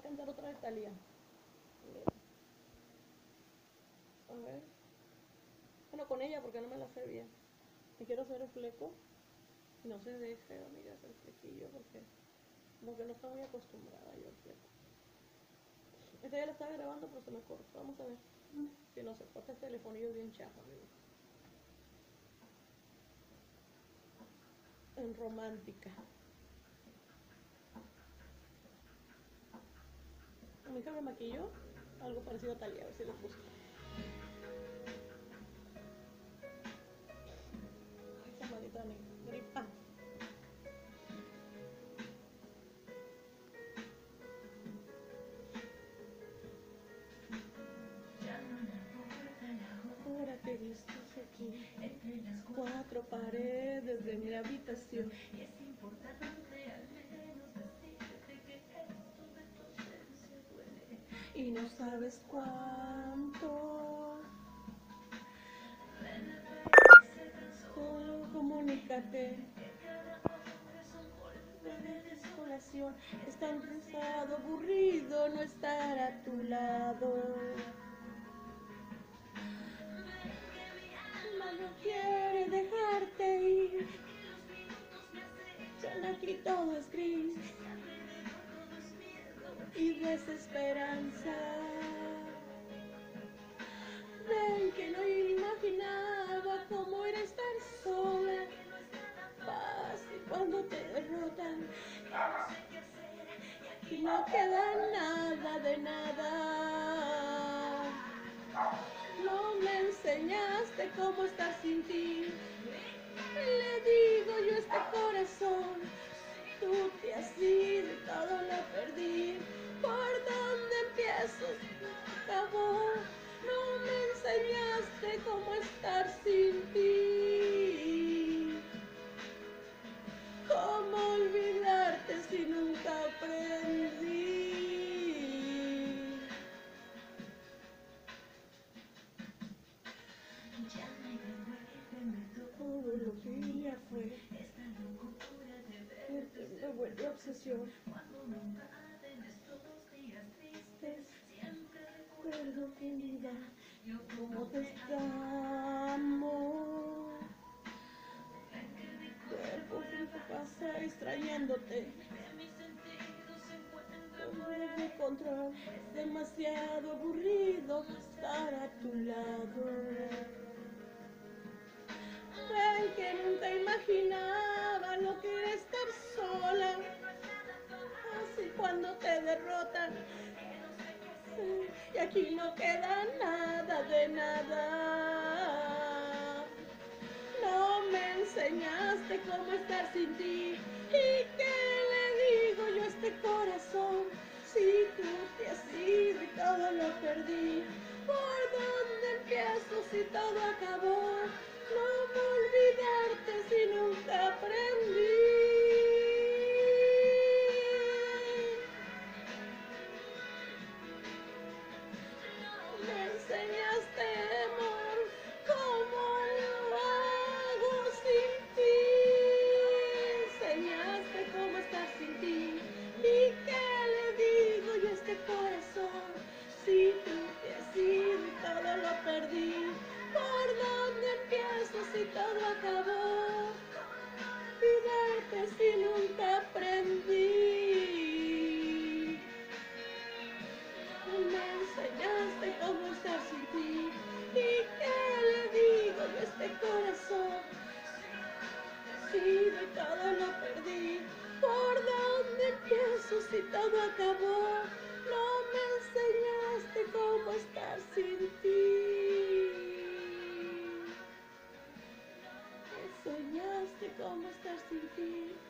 a cantar otra de Talía. A ver. Bueno, con ella porque no me la sé bien. Me quiero hacer el fleco. Y no se deje, amigas, el flequillo porque como que no está muy acostumbrada yo al fleco. Esta ya la estaba grabando pero se me cortó. Vamos a ver. Si no se corta el telefonillo bien chafa, amigo. En romántica. Hija me maquilló algo parecido a Talía, a ver si les gusta. Ay, esa maldita ni- gripa. Ahora que estás aquí, Entre las cuatro paredes de mi habitación. Y no sabes cuánto. Solo comunícate. De desolación. Es tan pesado, aburrido no estar a tu lado. Alma no quiere dejarte ir. Ya aquí todo es gris y desesperanza. Ven que no imaginaba cómo era estar sola. Fácil cuando te derrotan. Y no queda nada de nada. No me enseñaste cómo estar sin ti. Acabó. No me enseñaste cómo estar sin ti. ¿Cómo olvidarte si nunca aprendí? Ya me lo que ya fue, esta locura de verte me vuelve obsesión. Recuerdo que yo cómo te amo. Cuerpo siempre pasa Fuera de control, es demasiado aburrido estar a tu lado. Aquí no queda nada de nada. No me enseñaste cómo estar sin ti. ¿Y qué le digo yo a este corazón? Si tú te has ido y todo lo perdí. ¿Por dónde empiezo si todo acabó? Todo acabó? No me enseñaste cómo estar sin ti. Me enseñaste cómo estar sin ti